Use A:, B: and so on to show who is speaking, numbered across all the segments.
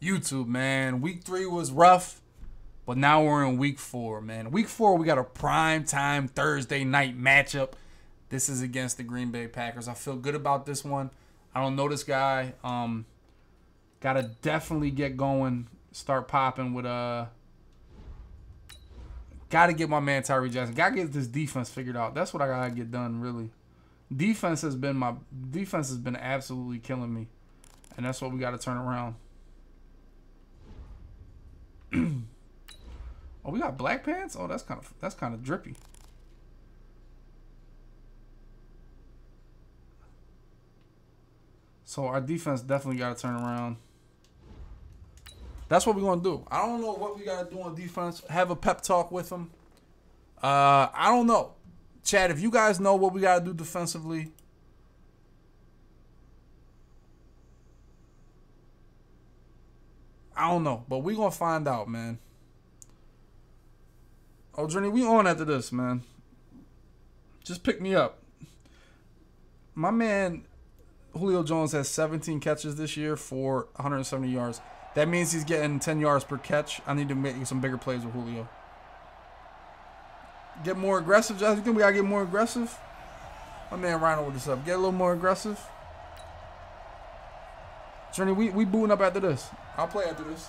A: YouTube, man. Week three was rough, but now we're in week four, man. Week four, we got a prime time Thursday night matchup. This is against the Green Bay Packers. I feel good about this one. I don't know this guy. Um, gotta definitely get going, start popping with uh. Gotta get my man Tyree Jackson. Gotta get this defense figured out. That's what I gotta get done, really. Defense has been my defense has been absolutely killing me, and that's what we gotta turn around. Oh, we got black pants. Oh, that's kind of that's kind of drippy. So our defense definitely got to turn around. That's what we're gonna do. I don't know what we gotta do on defense. Have a pep talk with them. Uh, I don't know, Chad. If you guys know what we gotta do defensively, I don't know, but we gonna find out, man. Oh, Journey, we on after this, man. Just pick me up. My man Julio Jones has 17 catches this year for 170 yards. That means he's getting 10 yards per catch. I need to make some bigger plays with Julio. Get more aggressive, think we gotta get more aggressive? My man Rhino with this up. Get a little more aggressive. Journey, we, we booing up after this. I'll play after this.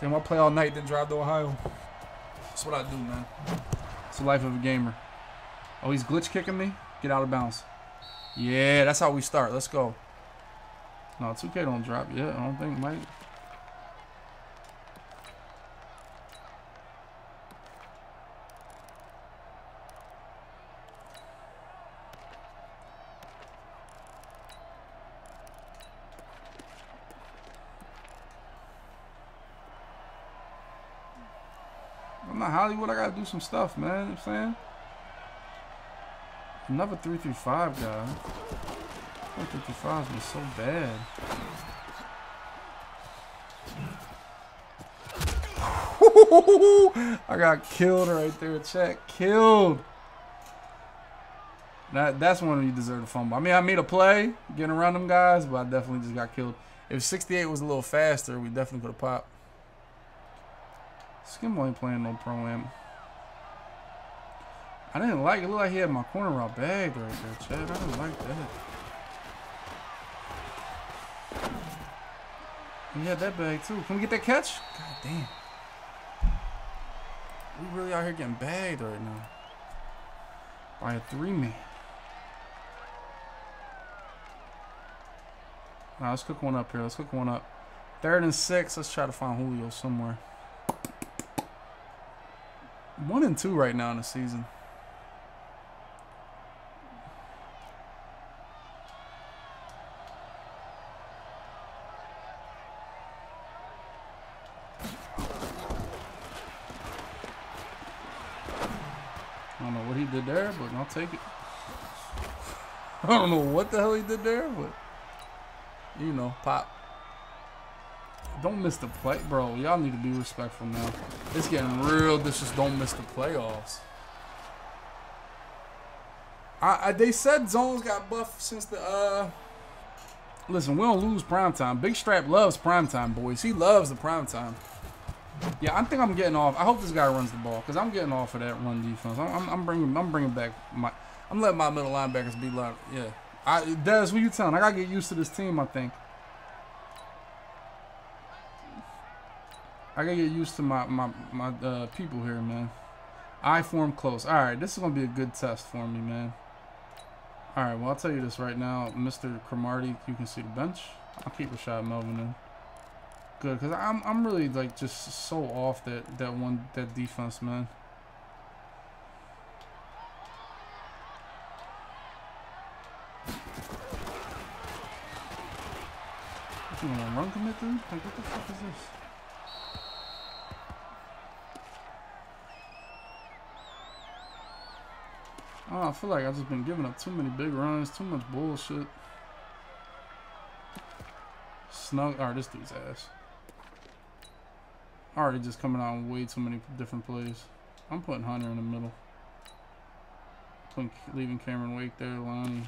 A: Then I'll play all night, then drive to Ohio. That's what I do, man. It's the life of a gamer. Oh, he's glitch kicking me? Get out of bounds. Yeah, that's how we start. Let's go. No, 2K don't drop yet. I don't think Mike. I gotta do some stuff, man. You know I'm saying? Another 335 guy. 335 has been so bad. I got killed right there. Check. Killed. That, that's one you deserve to fumble. I mean, I made a play getting around them guys, but I definitely just got killed. If 68 was a little faster, we definitely could have popped. Skimbo ain't playing no pro-am. I didn't like it. looked like he had my corner route bagged right there, Chad. I didn't like that. He had that bag too. Can we get that catch? God damn. We really out here getting bagged right now. By a three man. Now let's cook one up here. Let's cook one up. Third and six. Let's try to find Julio somewhere. One and two right now in the season. I don't know what he did there, but I'll take it. I don't know what the hell he did there, but you know, pop. Don't miss the play, bro. Y'all need to be respectful now. It's getting real. This just don't miss the playoffs. I, I they said zones got buffed since the uh. Listen, we don't lose prime time. Big Strap loves prime time, boys. He loves the prime time. Yeah, I think I'm getting off. I hope this guy runs the ball because I'm getting off of that run defense. I'm, I'm, I'm, bringing, I'm bringing back my. I'm letting my middle linebackers be like, yeah. I, Des, what you telling? I gotta get used to this team. I think. I gotta get used to my my my uh, people here, man. I form close. All right, this is gonna be a good test for me, man. All right, well I'll tell you this right now, Mr. Cromartie. You can see the bench. I'll keep a Rashad Melvin in. Good, cause I'm I'm really like just so off that that one that defense, man. You want run commit? Like what the fuck is this? Oh, I feel like I've just been giving up too many big runs, too much bullshit. Snug. Alright, this dude's ass. Already just coming out way too many different plays. I'm putting Hunter in the middle. Putting, leaving Cameron Wake there, Lonnie.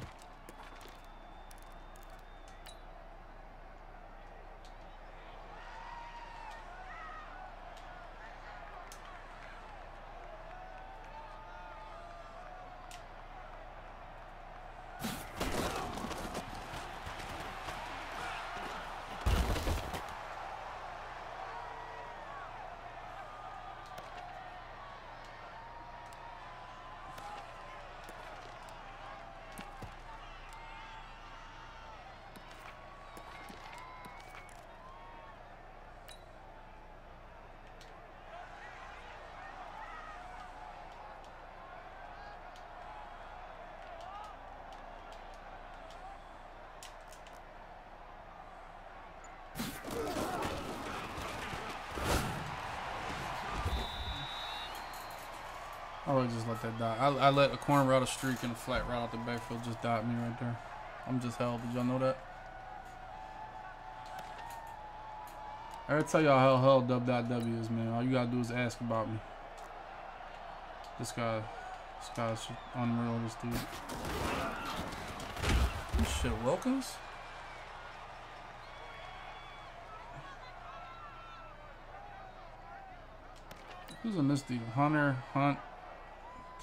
A: Really just let that die. I, I let a corner route, a streak, and a flat route out the backfield just dot me right there. I'm just hell. Did y'all know that? I tell y'all how hell dub.w is, man. All you gotta do is ask about me. This guy, this guy's unreal, this dude. This shit, Wilkins? Who's in this? Hunter, Hunt,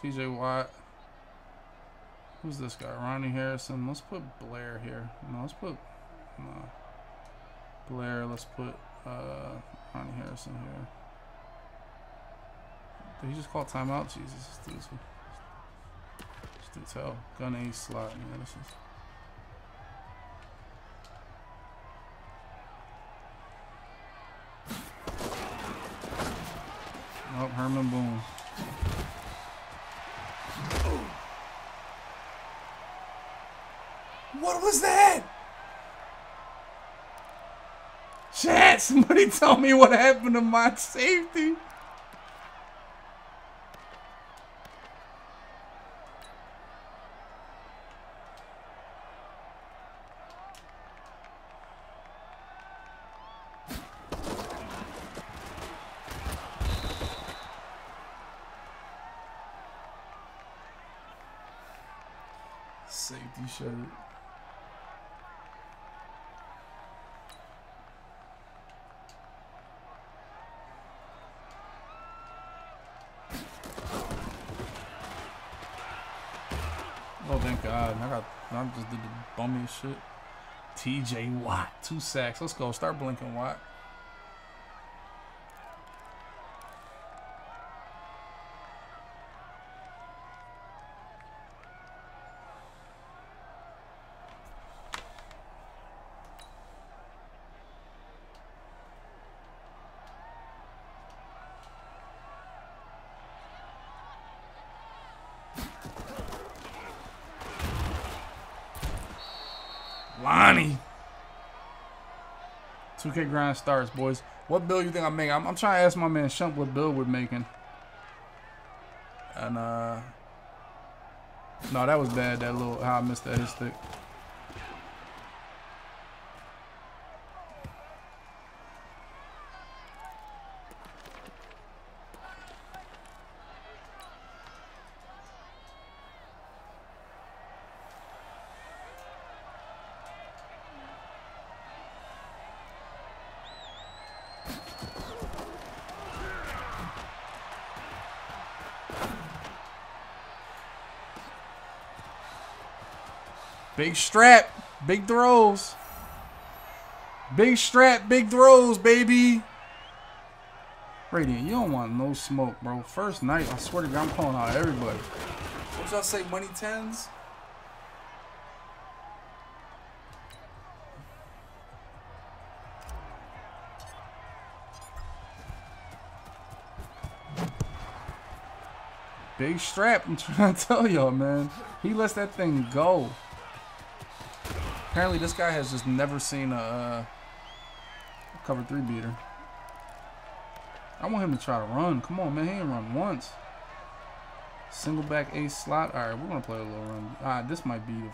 A: TJ Watt. Who's this guy? Ronnie Harrison. Let's put Blair here. No, let's put no. Blair. Let's put uh, Ronnie Harrison here. Did he just call timeout? Jesus, this dude's, this dude's hell. Gun ace slot. Man, this is. Oh, Herman Boone. What was that? Chat, somebody tell me what happened to my safety. Safety shirt. Oh, thank God. I got, I just did the bummiest shit. TJ Watt. Two sacks. Let's go. Start blinking, Watt. Lonnie. 2K grind starts, boys. What bill you think I'm making? I'm, I'm trying to ask my man Shump what bill we're making. And, uh... No, that was bad, that little... How I missed that hit stick. Big strap, big throws. Big strap, big throws, baby. Radiant, you don't want no smoke, bro. First night, I swear to God, I'm calling out everybody. What y'all say, money tens? Big strap, I'm trying to tell y'all, man. He lets that thing go. Apparently, this guy has just never seen a, uh, cover three beater. I want him to try to run. Come on, man. He ain't run once. Single back ace slot. All right, we're going to play a little run. Right, this might be the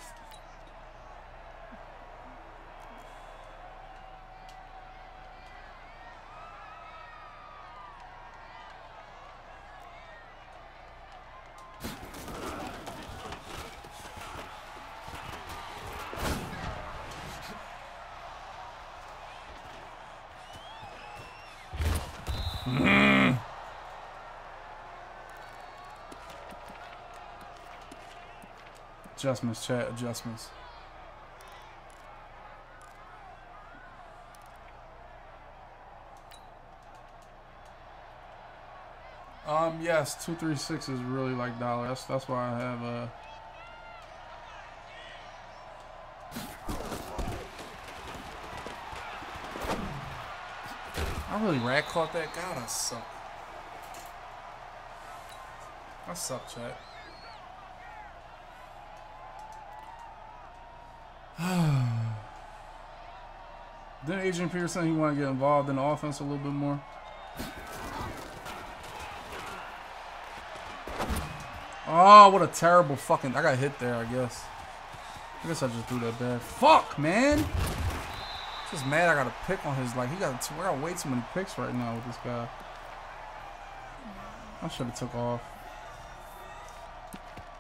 A: Adjustments, chat, adjustments. Um, yes, 236 is really like dollar. That's, that's why I have, uh... I really rat caught that. God, I suck. I suck, chat. Then Adrian Peterson, he want to get involved in the offense a little bit more. Oh, what a terrible fucking... I got hit there, I guess. I guess I just threw that bad. Fuck, man! Just mad I got a pick on his... Like, he got... we got way too many picks right now with this guy. I should have took off.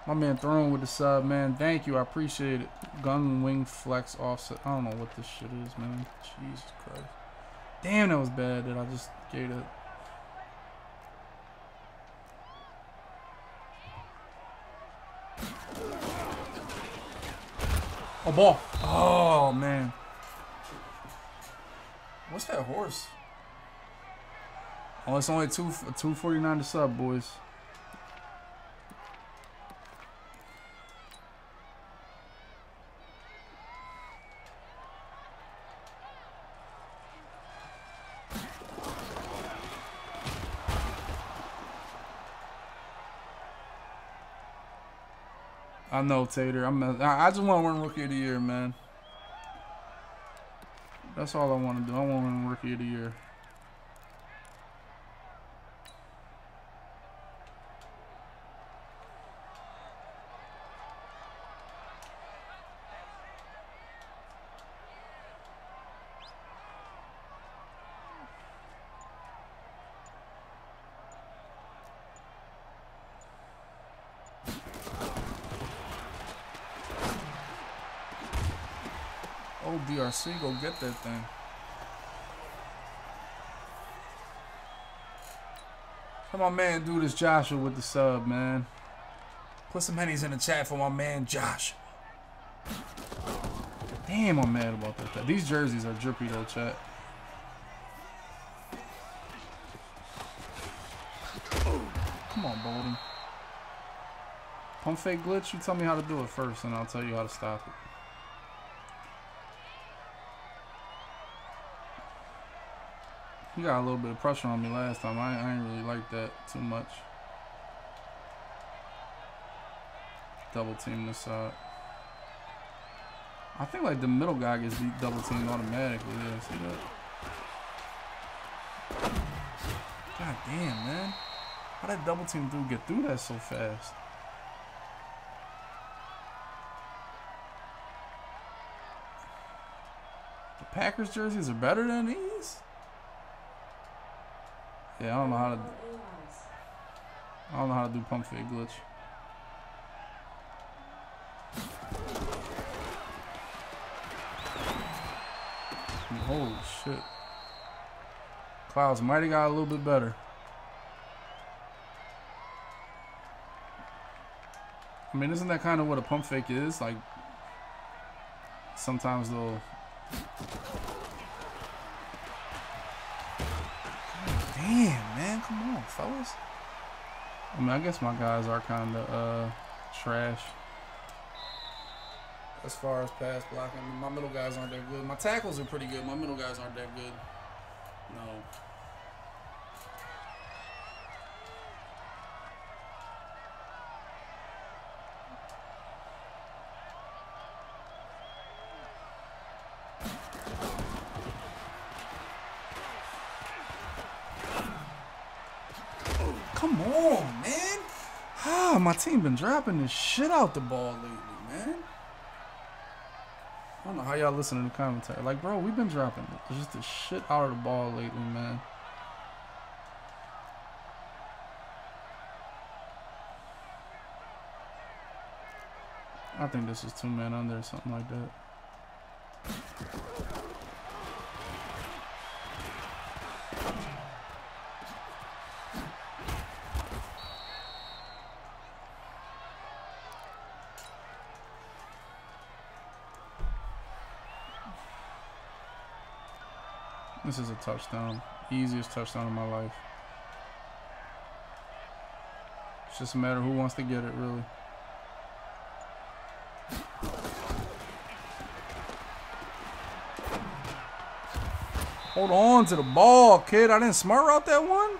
A: My man Throne with the sub, man. Thank you. I appreciate it. Gun wing flex offset. I don't know what this shit is, man. Jesus Christ. Damn, that was bad that I just gave it. Oh, ball. Oh, man. What's that horse? Oh, it's only two 249 to sub, boys. Know, Tater. I'm. I just want to win Rookie of the Year, man. That's all I want to do. I want to win Rookie of the Year. DRC, go get that thing. Come on, man, do this Joshua with the sub, man. Put some pennies in the chat for my man Josh. Damn, I'm mad about that. These jerseys are drippy though, chat. Come on, Bolden. Pump fake glitch, you tell me how to do it first, and I'll tell you how to stop it. He got a little bit of pressure on me last time. I, I ain't really like that too much. Double team this side. I think like the middle guy gets double teamed automatically. Yeah, see that? God damn, man. How that double team dude get through that so fast? The Packers jerseys are better than these? Yeah, I don't know how to. I don't know how to do pump fake glitch. Holy shit. Clouds might have got a little bit better. I mean, isn't that kind of what a pump fake is? Like, sometimes they'll Damn, man, come on, fellas. I mean, I guess my guys are kind of uh, trash. As far as pass blocking, my middle guys aren't that good. My tackles are pretty good. My middle guys aren't that good. No. My team been dropping this shit out the ball lately, man. I don't know how y'all listen to the commentary. Like, bro, we've been dropping just the shit out of the ball lately, man. I think this is two men under or something like that. This is a touchdown. Easiest touchdown of my life. It's just a matter who wants to get it, really. Hold on to the ball, kid. I didn't smart route that one.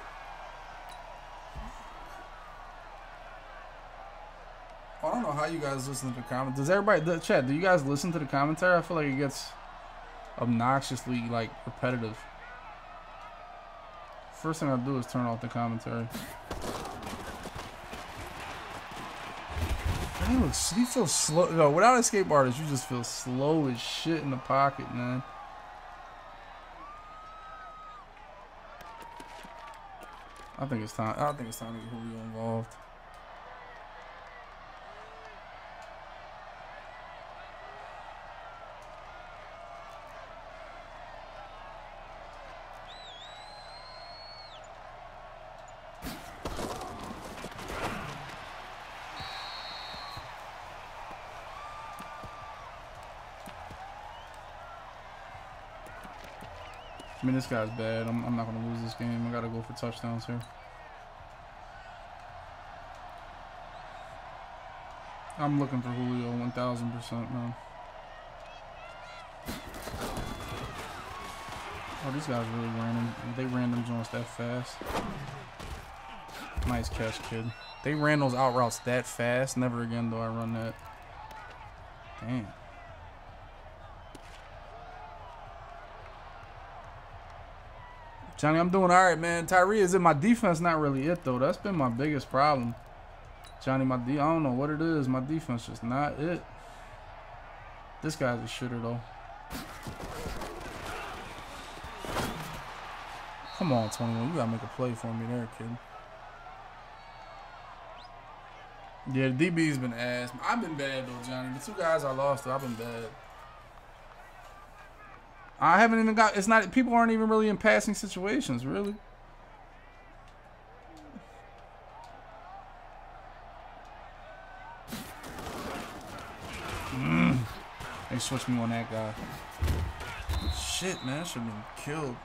A: I don't know how you guys listen to the comment. Does everybody, the chat, do you guys listen to the commentary? I feel like it gets obnoxiously like repetitive. First thing I do is turn off the commentary. he looks, he feels slow. No, without a skateboard artist, you just feel slow as shit in the pocket, man. I think it's time. I think it's time to get Julio involved. This guy's bad. I'm, I'm not going to lose this game. I got to go for touchdowns here. I'm looking for Julio 1,000%, man. Oh, these guys really random. They ran them joints that fast. Nice catch, kid. They ran those out routes that fast. Never again do I run that. Damn. Johnny, I'm doing all right, man. Tyree is in my defense. Not really it though. That's been my biggest problem. Johnny, my D. I don't know what it is. My defense just not it. This guy's a shitter though. Come on, 21. You gotta make a play for me there, kid. Yeah, DB's been ass. I've been bad though, Johnny. The two guys I lost, though, I've been bad. I haven't even got. It's not. People aren't even really in passing situations, really. Mm. They switched me on that guy. Shit, man, should have been killed.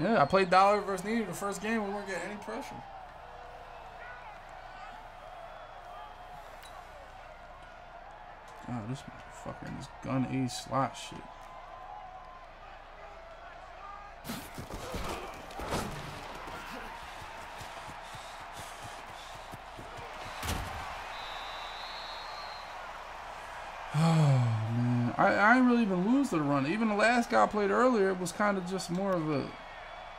A: Yeah, I played dollar versus needed the first game. We weren't getting any pressure. Oh, this motherfucker in this gun A slot shit. Oh I ain't really even lose to the run. Even the last guy I played earlier it was kind of just more of a.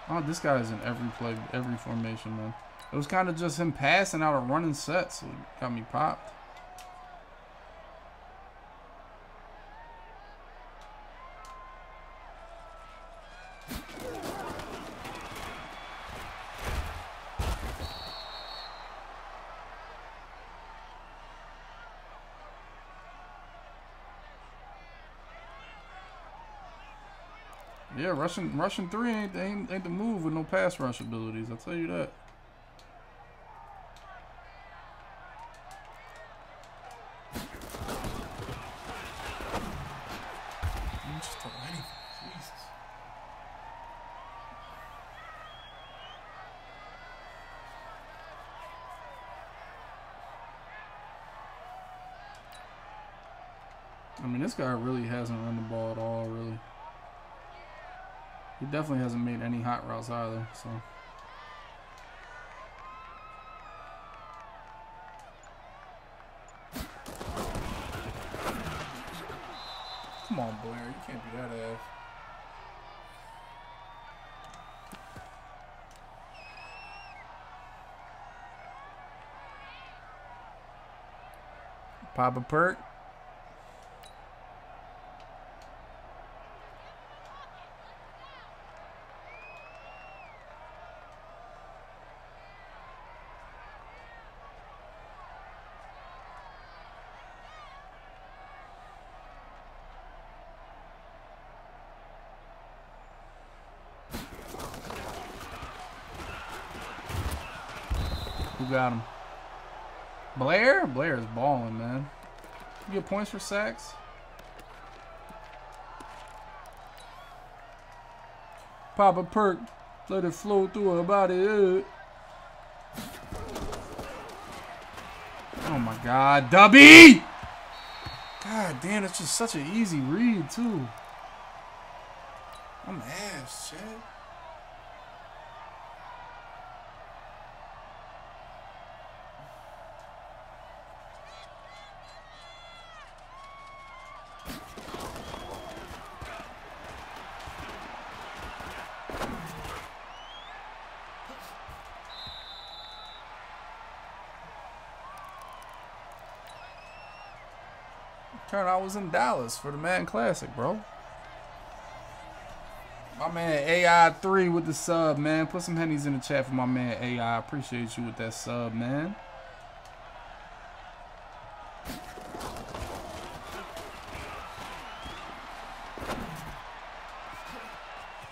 A: Oh, this guy is in every play, every formation, man. It was kind of just him passing out a running set, so got me popped. Yeah, rushing rushing three ain't, ain't ain't the move with no pass rush abilities. I'll tell you that. I mean, this guy really hasn't run the ball at all. He definitely hasn't made any hot routes either, so. Come on, Blair. You can't be that ass. Papa Perk. Got him? Blair? Blair is balling, man. You get points for sacks? Papa Perk, let it flow through her body. Oh my god, Dubby! God damn, it's just such an easy read, too. I'm ass, shit. I was in Dallas for the Madden Classic, bro. My man AI3 with the sub, man. Put some hennies in the chat for my man AI. I appreciate you with that sub, man.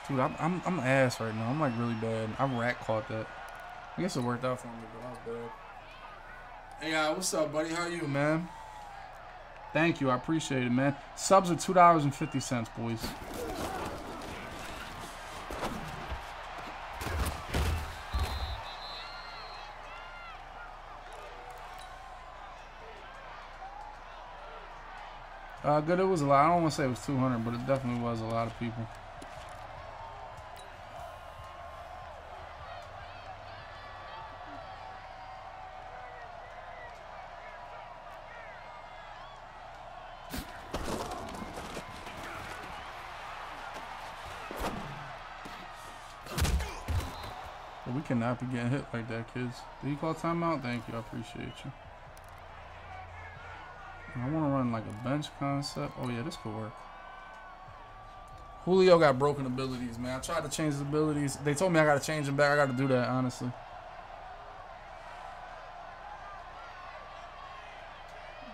A: Dude, I'm, I'm, I'm ass right now. I'm like really bad. I rat caught that. I guess it worked out for me, but I was bad. AI, what's up, buddy? How you, man? Thank you. I appreciate it, man. Subs are $2.50, boys. Uh, good. It was a lot. I don't want to say it was 200, but it definitely was a lot of people. Be getting hit like that, kids. Did you call timeout? Thank you. I appreciate you. I want to run like a bench concept. Oh, yeah, this could work. Julio got broken abilities, man. I tried to change his abilities. They told me I got to change them back. I got to do that, honestly.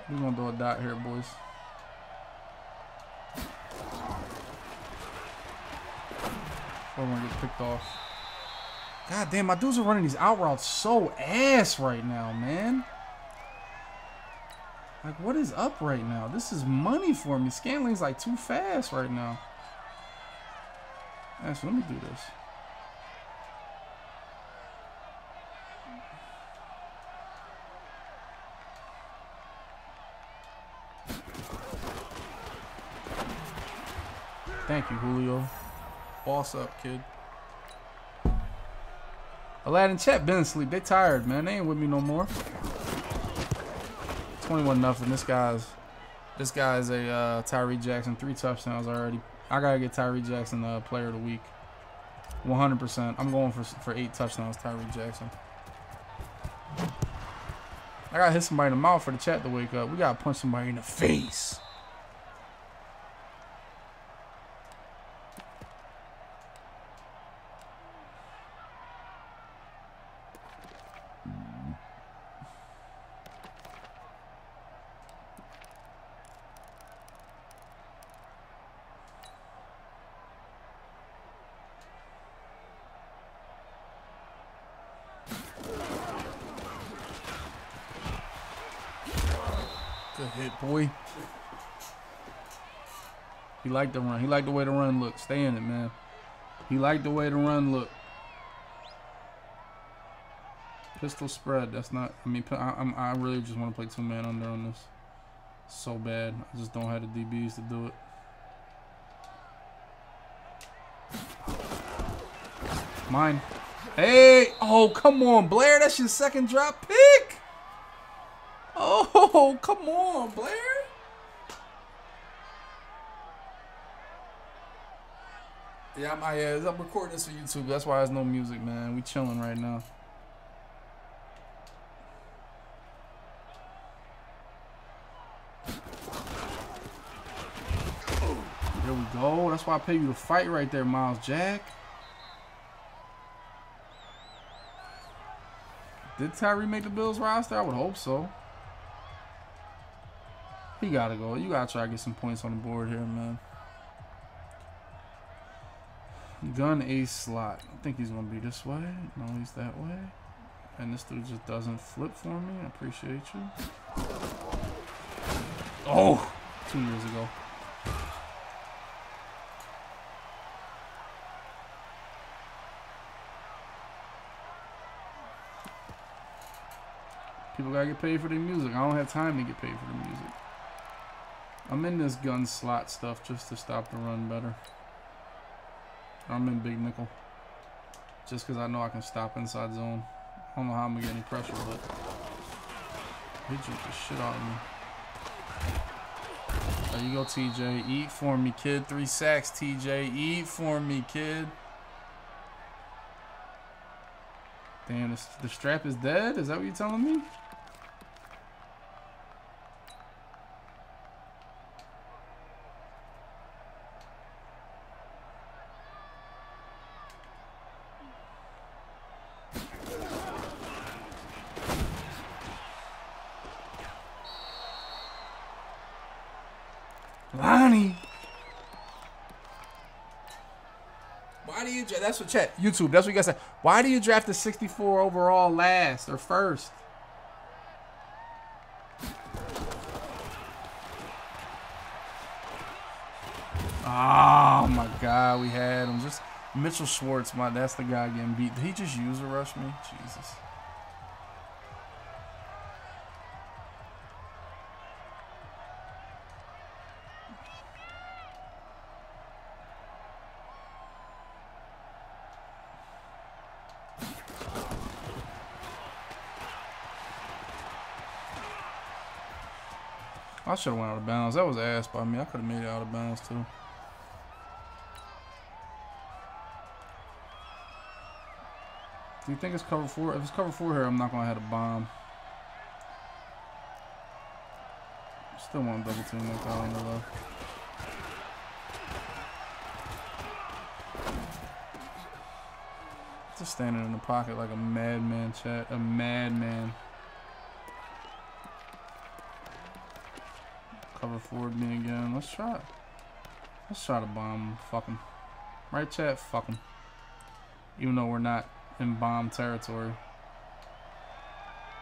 A: We're going to do a dot here, boys. We're going to get picked off. God damn, my dudes are running these out routes so ass right now, man. Like, what is up right now? This is money for me. Scanling's like too fast right now. Actually, let me do this. Thank you, Julio. Boss up, kid. Aladdin chat been asleep. They tired, man. They ain't with me no more. 21 nothing. This guy's this guy's a uh, Tyree Jackson. Three touchdowns already. I gotta get Tyree Jackson uh, player of the week. 100%. I'm going for for eight touchdowns, Tyree Jackson. I gotta hit somebody in the mouth for the chat to wake up. We gotta punch somebody in the face. Good hit, boy. He liked the run. He liked the way the run looked. Stay in it, man. He liked the way the run looked. Pistol spread. That's not. I mean, I, I really just want to play two man under on this. So bad. I just don't have the DBs to do it. Mine. Hey! Oh, come on, Blair. That's your second drop pick. Oh, come on, Blair. Yeah, I'm, I, uh, I'm recording this for YouTube. That's why there's no music, man. We chilling right now. There we go. That's why I pay you to fight right there, Myles Jack. Did Tyree make the Bills roster? I would hope so. He gotta go. You gotta try to get some points on the board here, man. Gun A slot. I think he's gonna be this way. No, he's that way. And this dude just doesn't flip for me. I appreciate you. Oh, two years ago. People gotta get paid for their music. I don't have time to get paid for the music. I'm in this gun slot stuff just to stop the run better. I'm in big nickel. Just because I know I can stop inside zone. I don't know how I'm going to get any pressure, but he jumped the shit out of me. There you go, TJ. Eat for me, kid. Three sacks, TJ. Eat for me, kid. Damn, the, the strap is dead? Is that what you're telling me? do you? That's what chat YouTube. That's what you guys say. Why do you draft the 64 overall last or first? Ah, oh my God, we had him. Just Mitchell Schwartz. My, that's the guy getting beat. Did he just use a rush me? Jesus. I should have went out of bounds. That was ass by me. I could have made it out of bounds too. Do you think it's cover four? If it's cover four here, I'm not gonna have a bomb. Still want double team that guy on the. Just standing in the pocket like a madman, chat. A madman. Forward me again. Let's try. Let's try to bomb. Fuck him. Right, chat? Fuck him. Even though we're not in bomb territory.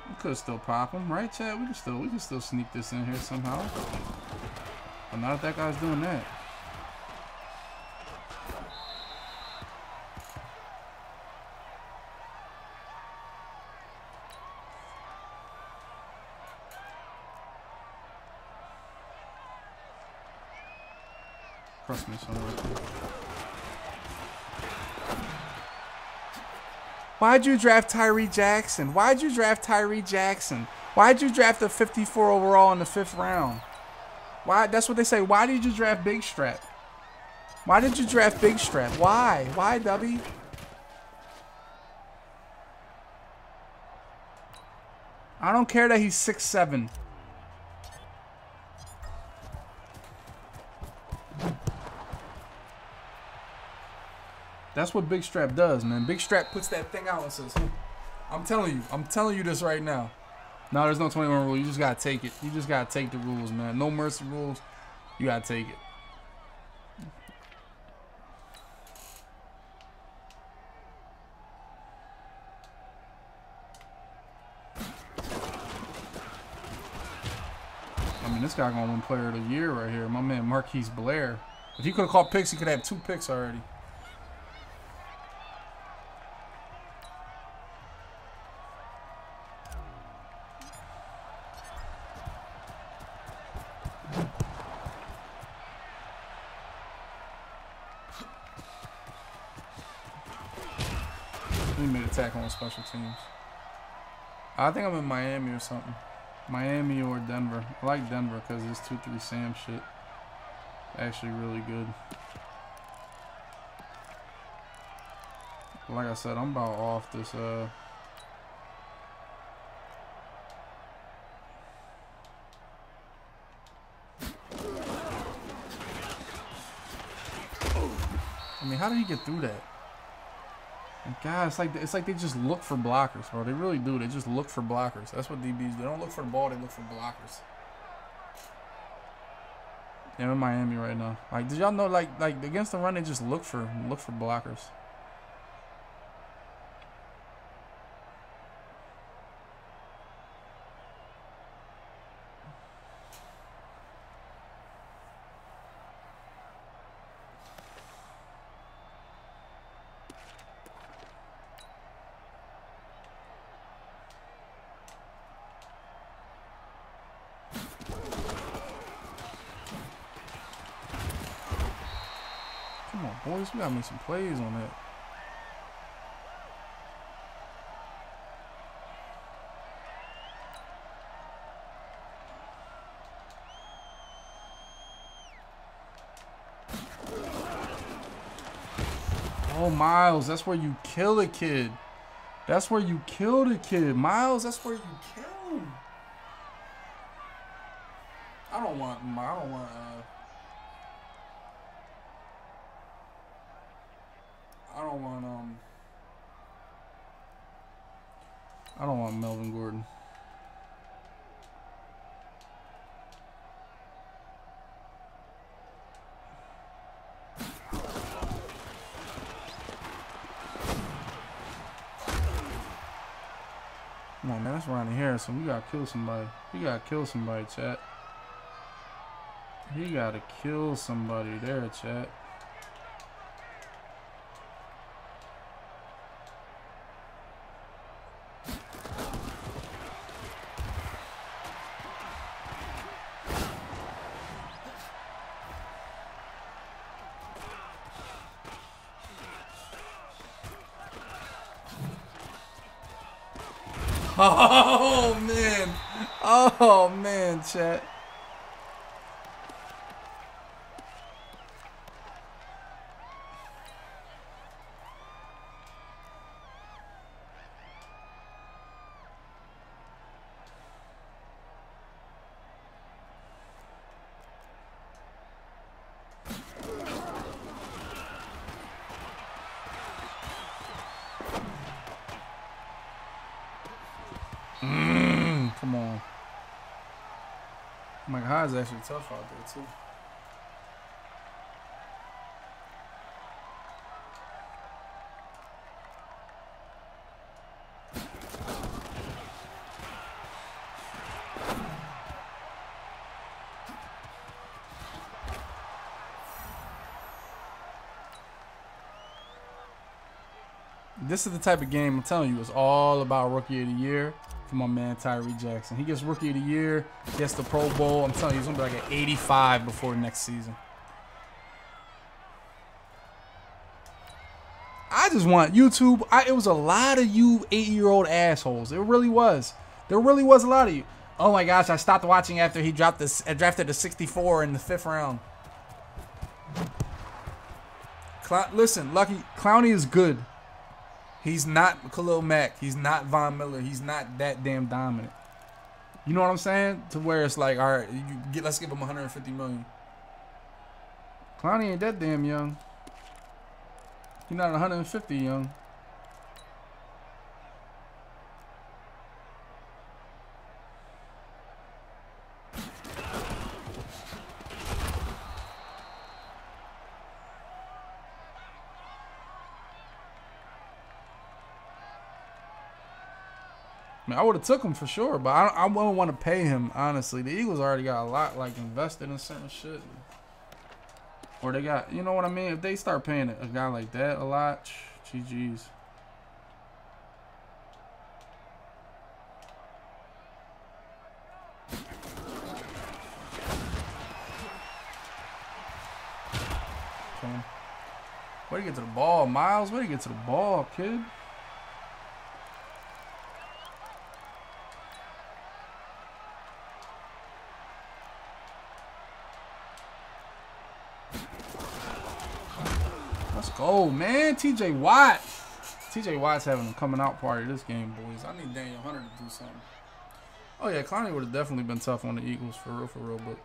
A: We could still pop him, right, chat? We can still we can still sneak this in here somehow. But not if that guy's doing that. Trust me somewhere. Why'd you draft Tyree Jackson? Why'd you draft Tyree Jackson? Why'd you draft a 54 overall in the fifth round? Why? That's what they say. Why did you draft Big Strap? Why did you draft Big Strap? Why? Why, Dubby? I don't care that he's six seven. That's what Big Strap does, man. Big Strap puts that thing out and says, I'm telling you, I'm telling you this right now. No, there's no 21 rule. You just gotta take it. You just gotta take the rules, man. No mercy rules. You gotta take it. I mean, this guy gonna win Player of the Year right here. My man Marquise Blair. If he could have caught picks, he could have two picks already. Special teams. I think I'm in Miami or something. Miami or Denver. I like Denver because this 2-3 Sam shit. Actually really good. Like I said, I'm about off this uh I mean, how did he get through that? God, it's like it's like they just look for blockers, bro. They really do. They just look for blockers. That's what DBs do. They don't look for the ball. They look for blockers. I'm in Miami right now. Like, did y'all know? Like, like against the run, they just look for look for blockers. Come on, some plays on that. Oh, Myles, that's where you kill a kid. That's where you kill the kid. Myles, that's where you kill him. I don't want, I don't want, uh, I don't want Melvin Gordon. Come on, man, that's Ronnie Harrison. We gotta kill somebody. We gotta kill somebody, chat. He gotta kill somebody there, chat. Oh man. Oh man, chat. Is actually tough out there too. This is the type of game I'm telling you, it's all about rookie of the year for my man Tyree Jackson. He gets Rookie of the Year, gets the Pro Bowl. I'm telling you, he's gonna be like an 85 before next season. I just want YouTube. I, it was a lot of you eight-year-old assholes. It really was. There really was a lot of you. Oh my gosh, I stopped watching after he dropped this. Uh, drafted a 64 in the fifth round. Cl listen, Lucky Clowney is good. He's not Khalil Mack. He's not Von Miller. He's not that damn dominant. You know what I'm saying? To where it's like, all right, get, let's give him 150 million. Clowney ain't that damn young. He's not 150 young. Mean, I would have took him for sure, but I, I wouldn't want to pay him. Honestly, the Eagles already got a lot like invested in certain shit, or they got, you know what I mean? If they start paying a guy like that a lot, GG's. Where do you get to the ball, Myles? Where do you get to the ball, kid? Oh man. TJ Watt. TJ Watt's having a coming out party this game, boys. I need Danielle Hunter to do something. Oh, yeah. Clowney would have definitely been tough on the Eagles for real, for real. But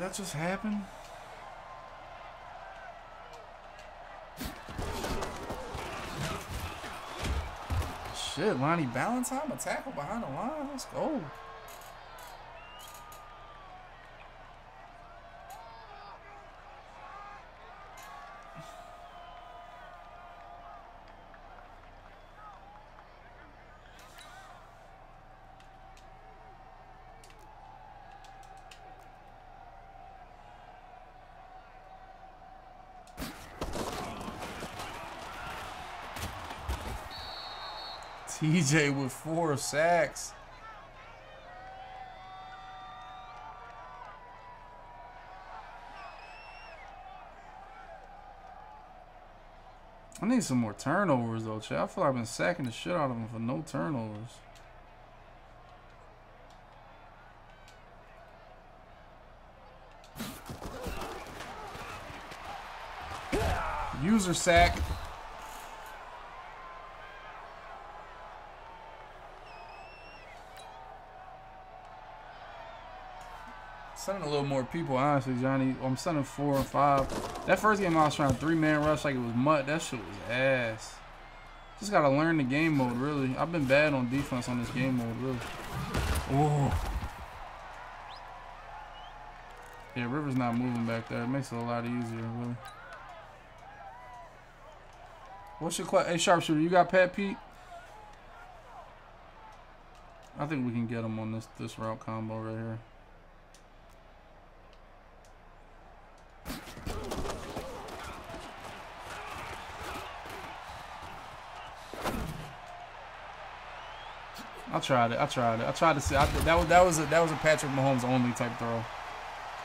A: that just happen? Shit, Lonnie Ballantyne, a tackle behind the line. Let's go. TJ with four sacks. I need some more turnovers though, Chad. I feel like I've been sacking the shit out of them for no turnovers. User sack. Sending a little more people, honestly, Johnny. I'm sending four and five. That first game I was trying three man rush like it was mud. That shit was ass. Just gotta learn the game mode, really. I've been bad on defense on this game mode, really. Oh. Yeah, River's not moving back there. It makes it a lot easier, really. What's your question? Hey, sharpshooter, you got Pat Pete? I think we can get him on this this route combo right here. Tried it. I tried it. I tried to see. I, that was that was a, that was a Patrick Mahomes only type throw.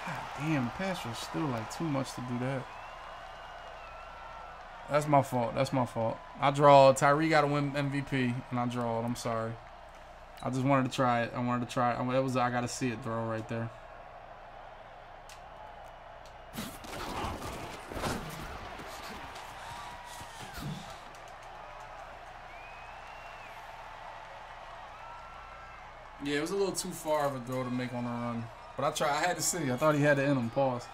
A: God damn, was still like too much to do that. That's my fault. That's my fault. I draw. Tyree got to win MVP, and I draw it. I'm sorry. I just wanted to try it. I wanted to try it. It was. I got to see it throw right there. Too far of a throw to make on the run. But I tried. I had to see. I thought he had to end him. Pause.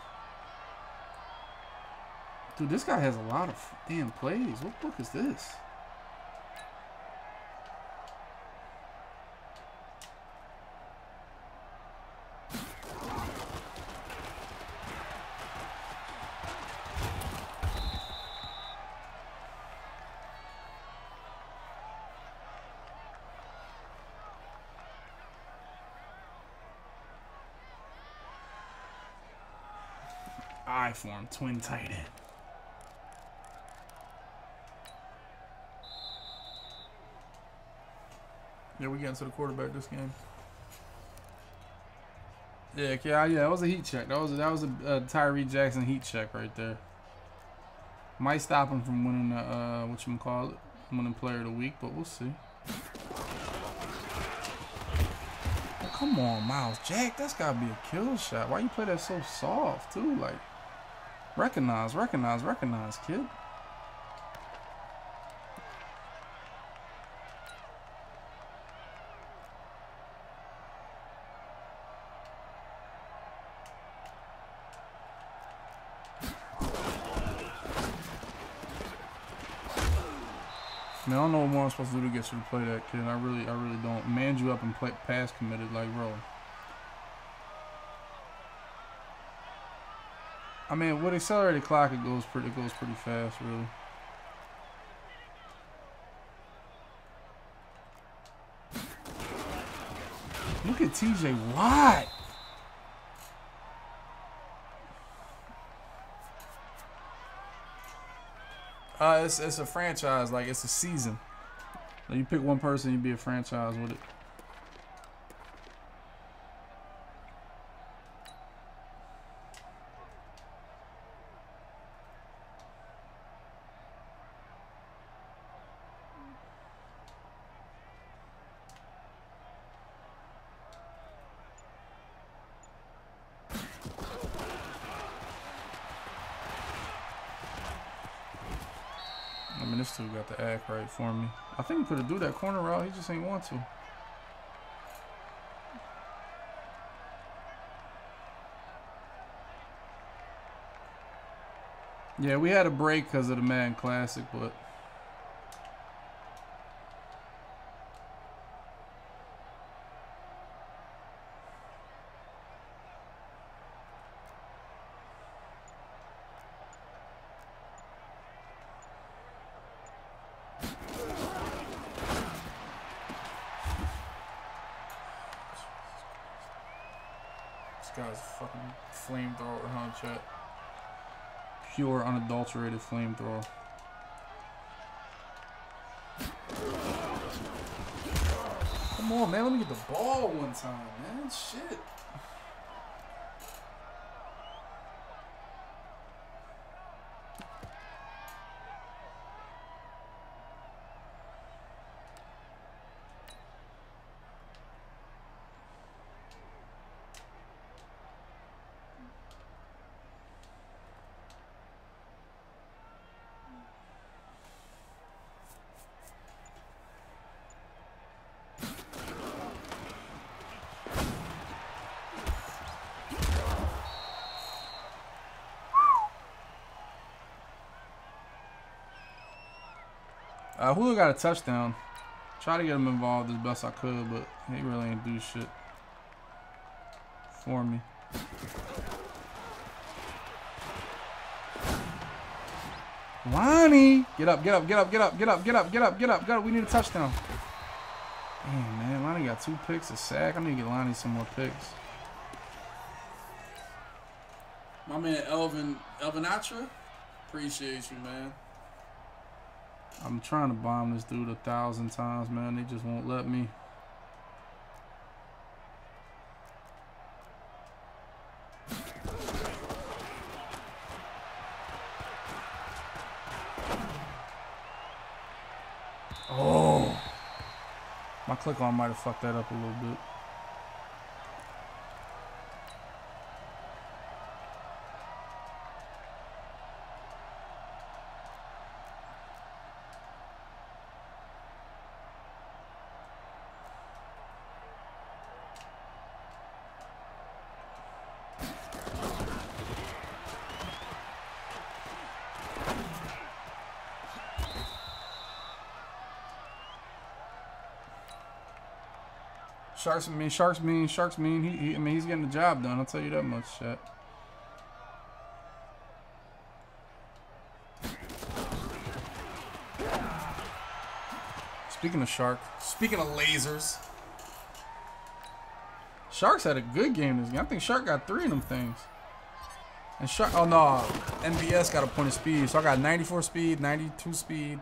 A: Dude, this guy has a lot of damn plays. What book is this? I form twin tight end. Yeah, we getting into the quarterback this game. Yeah, yeah, yeah. That was a heat check. That was that was a, a Tyree Jackson heat check right there. Might stop him from winning the uh, what you call it, winning Player of the Week, but we'll see. Come on, Myles Jack. That's gotta be a kill shot. Why you play that so soft too? Like, recognize, recognize, recognize, kid. Man, I don't know what more I'm supposed to do to get you to play that, kid. I really, I really don't. Man you up and play pass committed like bro. I mean, with accelerated clock, it goes pretty, it goes pretty fast, really. Look at TJ Watt. Uh, it's it's a franchise. Like it's a season. Like you pick one person, you be a franchise with it. this dude got the act right for me. I think he could have do that corner route. He just ain't want to. Yeah, we had a break because of the Madden Classic, but flamethrower. Come on, man. Let me get the ball one time, man. Shit. Uh, got a touchdown. Try to get him involved as best I could, but he really ain't do shit for me. Lonnie, get up, get up, get up, get up, get up, get up, get up, get up, get up. We need a touchdown. Damn, man, Lonnie got two picks, a sack. I need to get Lonnie some more picks.
B: My man Elvin Elvin Atra, appreciate you, man.
A: I'm trying to bomb this dude a thousand times, man. They just won't let me. Oh. My click on might have fucked that up a little bit. Sharks mean sharks mean sharks mean he, he I mean he's getting the job done. I'll tell you that much. Shit. Speaking of shark,
B: Speaking of lasers,
A: sharks had a good game this game. I think shark got three of them things. And shark, oh no, MBS got a point of speed. So I got 94 speed, 92 speed,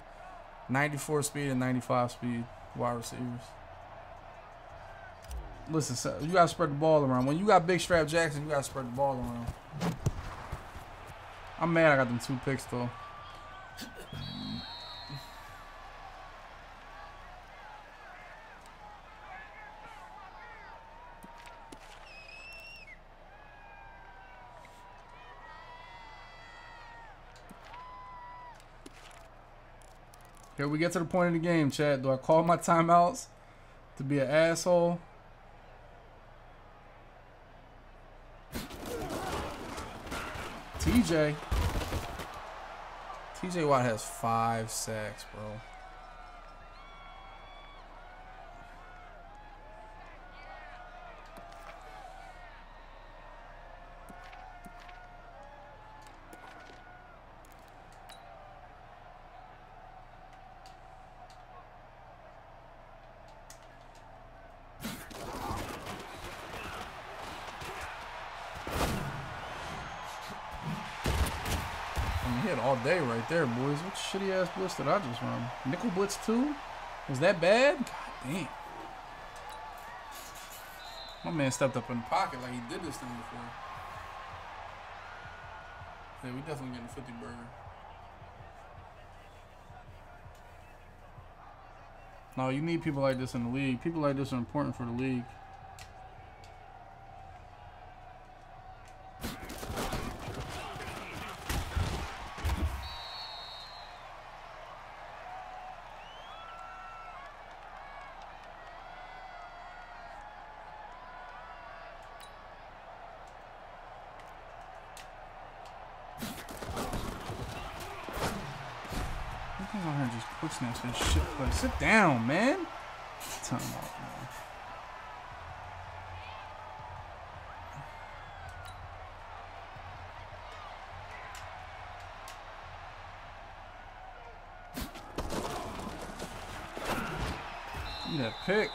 A: 94 speed, and 95 speed wide receivers. Listen, so you gotta spread the ball around. When you got Big Strap Jackson, you gotta spread the ball around. I'm mad I got them two picks though. Here we get to the point of the game, Chad. Do I call my timeouts to be an asshole? TJ. TJ Watt has five sacks, bro. I mean, he had all day right there, boys. What ass blitz did I just run? Nickel blitz two? Was that bad? God damn. My man stepped up in the pocket like he did this thing before. Yeah, we definitely getting a 50 burger. No, you need people like this in the league. People like this are important for the league. Me that pick.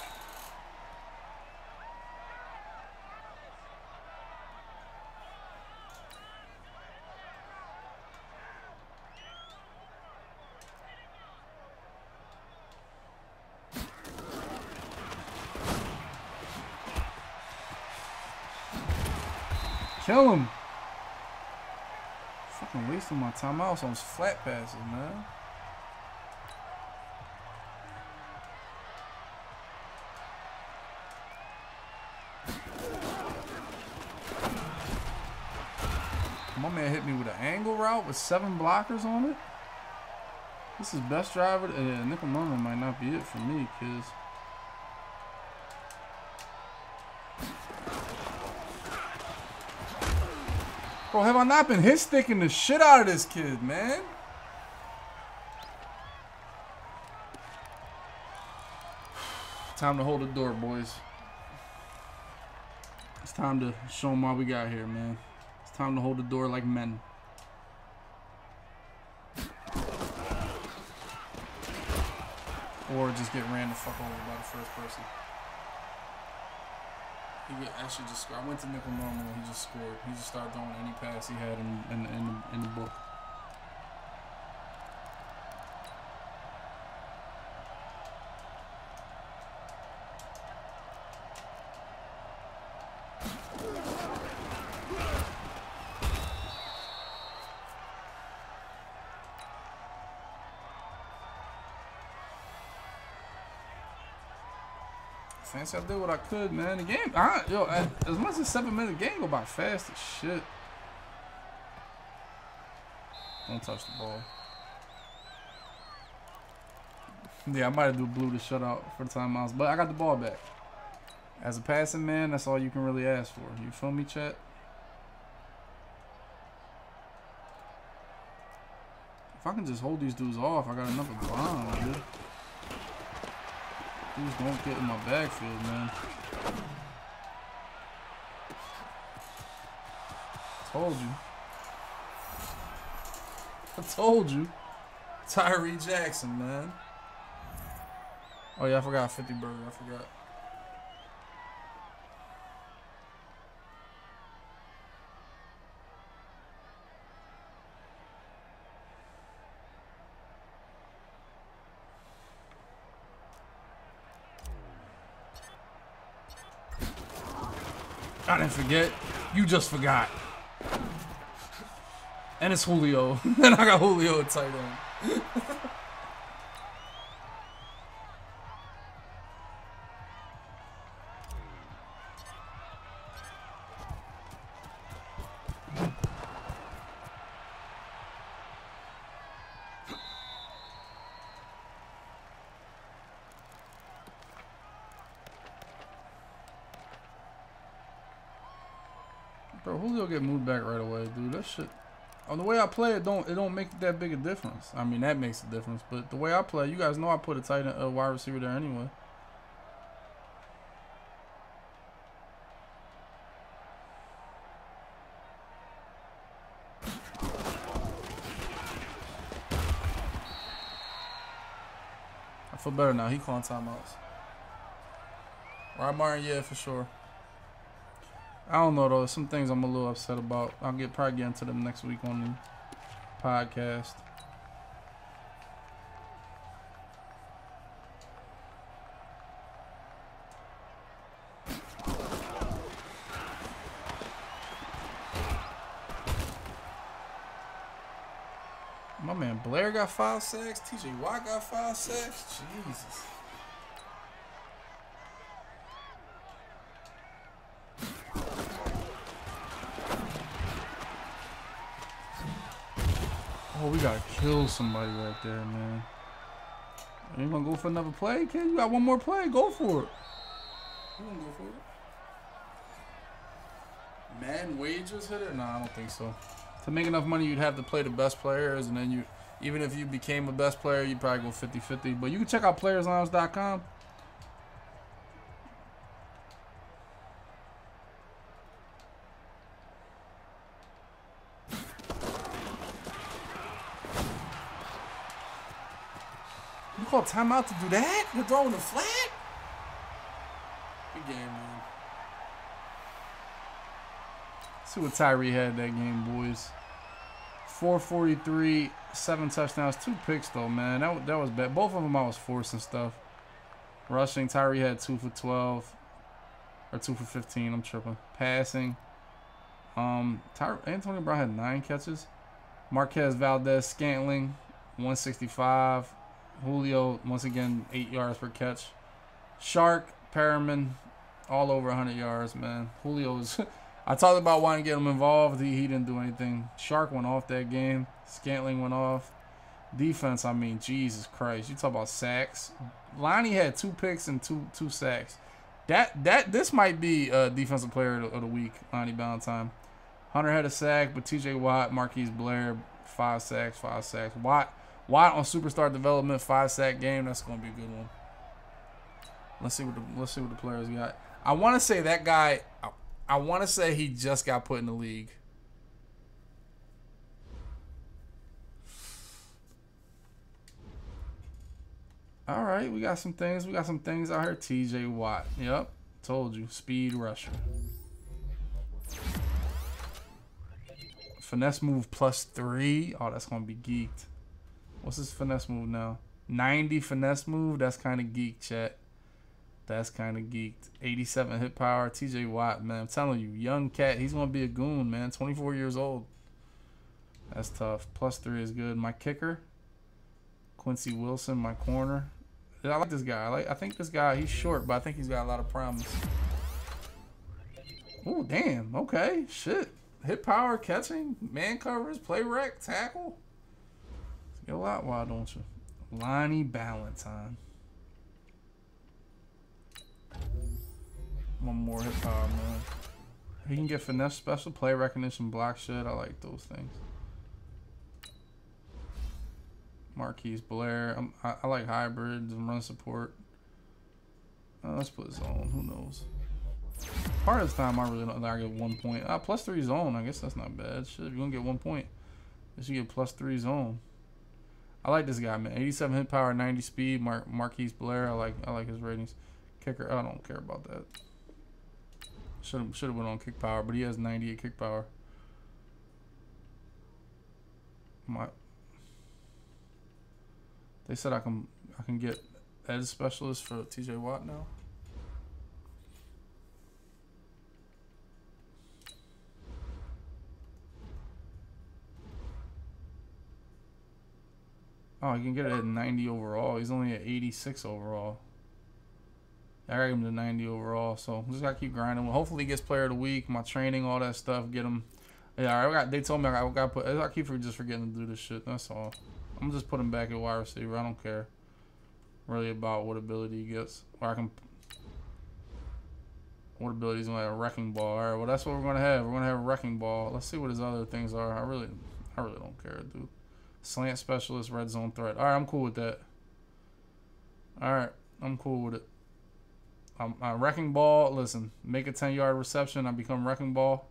A: Kill him. Fucking wasting my time out on those flat passes, man. Route with seven blockers on it. This is best driver. Uh, Nickel Normal might not be it for me, cause. Bro, have I not been hit sticking the shit out of this kid, man? Time to hold the door, boys. It's time to show them what we got here, man. It's time to hold the door like men. Or just get ran the fuck over by the first person. He actually just. I went to nickel normal and he just scored. He just started throwing any pass he had in, in, in, in the book. Fancy I did what I could, man. The game, I, yo, as much as seven minute game go by fast as shit. Don't touch the ball. Yeah, I might have do blue to shut out for the timeouts, but I got the ball back. As a passing man, that's all you can really ask for. You feel me, chat? If I can just hold these dudes off, I got another bomb, dude. Dudes don't get in my backfield, man. Told you. I told you.
B: Tyree Jackson, man.
A: Oh yeah, I forgot 50 burger. I forgot. Forget. You just forgot. And it's Julio. and I got Julio at tight end. Bro, Back right away, dude. That shit. On the way I play, it don't it don't make that big a difference. I mean, that makes a difference, but the way I play, you guys know I put a tight end, a wide receiver there anyway. I feel better now. He calling timeouts. Right, Martin? Yeah, for sure. I don't know though. Some things I'm a little upset about. I'll get probably get into them next week on the podcast. My man Blair got five sacks. TJ Watt got five sacks. Jesus. Oh, we gotta kill somebody right there, man. You gonna go for another play, kid? You got one more play. Go for it.
B: You gonna go for it? Man wages hit it?
A: Nah, I don't think so. To make enough money, you'd have to play the best players, and then you, even if you became a best player, you'd probably go 50-50. But you can check out playerslounge.com. timeout to do that? You're throwing the flag?
B: Good game, man.
A: See what Tyree had that game, boys. 443, seven touchdowns, two picks though, man. That that was bad. Both of them I was forcing stuff. Rushing, Tyree had two for 12, or two for 15. I'm tripping. Passing, um, Ty Antonio Brown had nine catches. Marquez Valdes-Scantling, 165. Julio once again eight yards per catch. Shark Perriman, all over 100 yards, man. Julio's. I talked about wanting to get him involved. He, he didn't do anything. Shark went off that game. Scantling went off. Defense, I mean, Jesus Christ. You talk about sacks. Lonnie had two picks and two two sacks. That that this might be a defensive player of the week, Lonnie Valentine. Hunter had a sack, but TJ Watt, Marquise Blair, five sacks, five sacks. Watt Watt on superstar development, five sack game. That's gonna be a good one. Let's see what the let's see what the players got. I want to say that guy. I, I want to say he just got put in the league. All right, we got some things. We got some things out here. T.J. Watt. Yep, told you. Speed rusher. Finesse move plus three. Oh, that's gonna be geeked. What's his finesse move now? 90 finesse move. That's kind of geek, chat. That's kind of geeked. 87 hit power. TJ Watt, man. I'm telling you, young cat. He's going to be a goon, man. 24 years old. That's tough. Plus three is good. My kicker, Quincy Wilson, my corner. I like this guy. I like. I think this guy. He's short, but I think he's got a lot of promise. Oh damn. Okay. Shit. Hit power, catching, man covers, play rec, tackle. Get a lot. Why don't you? Lonnie Ballantyne. One more hit power, man. He can get finesse special, play recognition, block shit. I like those things. Marquise Blair. I, I like hybrids and run support. Uh, let's put zone. Who knows? Part of the time, I really don't. I get one point. Ah, plus three zone. I guess that's not bad. Shit, if you're gonna get one point, you should get plus three zone. I like this guy, man. 87 hit power, 90 speed. Mar- Marquise Blair. I like. I like his ratings. Kicker. I don't care about that. Should have should have went on kick power, but he has 98 kick power. My. They said I can I can get edge specialist for TJ Watt now. Oh, you can get it at 90 overall. He's only at 86 overall. I got him to 90 overall, so just gotta keep grinding. Hopefully, he gets player of the week. My training, all that stuff, get him. Yeah, I got. They told me I got put. I keep just forgetting to do this shit. That's all. I'm just put him back at wide receiver. I don't care really about what ability he gets, or I can. What ability he's gonna have a wrecking ball? All right, well that's what we're gonna have. We're gonna have a wrecking ball. Let's see what his other things are. I really, I really don't care, dude. Slant specialist, red zone threat. All right, I'm cool with that. All right, I'm cool with it. I'm, I'm wrecking ball. Listen, make a 10 yard reception. I become wrecking ball.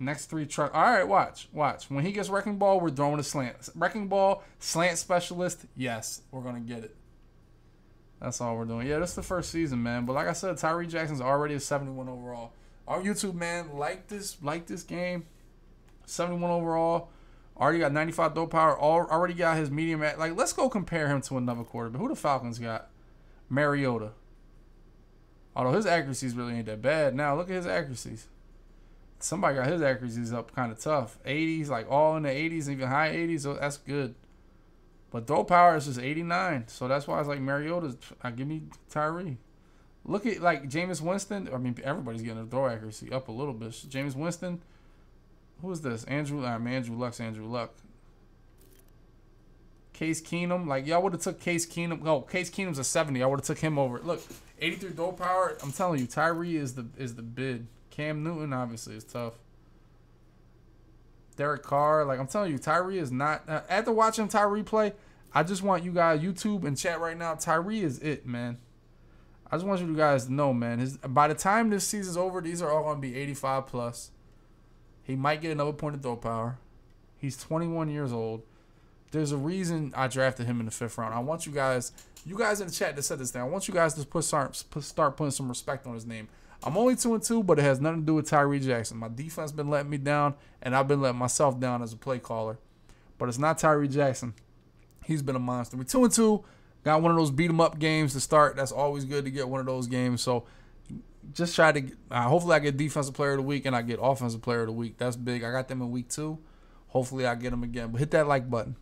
A: Next three truck. All right, watch, watch. When he gets wrecking ball, we're throwing a slant. Wrecking ball, slant specialist. Yes, we're gonna get it. That's all we're doing. Yeah, this is the first season, man. But like I said, Tyree Jackson's already a 71 overall. Our YouTube man, like this, like this game. 71 overall. Already got 95 throw power. Already got his medium at. Like, let's go compare him to another quarterback. Who the Falcons got? Mariota. Although his accuracies really ain't that bad. Now, look at his accuracies. Somebody got his accuracies up kind of tough. 80s, like all in the 80s, even high 80s. So that's good. But throw power is just 89. So that's why it's like Mariota. I give me Tyree. Look at like Jameis Winston. I mean, everybody's getting their throw accuracy up a little bit. Jameis Winston who is this? Andrew. I'm Andrew Luck's Andrew Luck. Case Keenum. Like y'all would have took Case Keenum. Oh, Case Keenum's a 70. I would have took him over. Look, 83 throw power. I'm telling you, Tyree is the is the bid. Cam Newton obviously is tough. Derek Carr. Like I'm telling you, Tyree is not. Uh, after watching Tyree play, I just want you guys YouTube and chat right now. Tyree is it, man. I just want you guys to know, man. His, by the time this season's over, these are all gonna be 85 plus. He might get another point of throw power. He's 21 years old. There's a reason I drafted him in the fifth round. I want you guys, you guys in the chat that said this thing. I want you guys to put start start putting some respect on his name. I'm only two and two, but it has nothing to do with Tyree Jackson. My defense been letting me down, and I've been letting myself down as a play caller. But it's not Tyree Jackson. He's been a monster. We two and two. Got one of those beat beat 'em up games to start. That's always good to get one of those games. So just try to. Uh, hopefully, I get defensive player of the week and I get offensive player of the week. That's big. I got them in week two. Hopefully, I get them again. But hit that like button.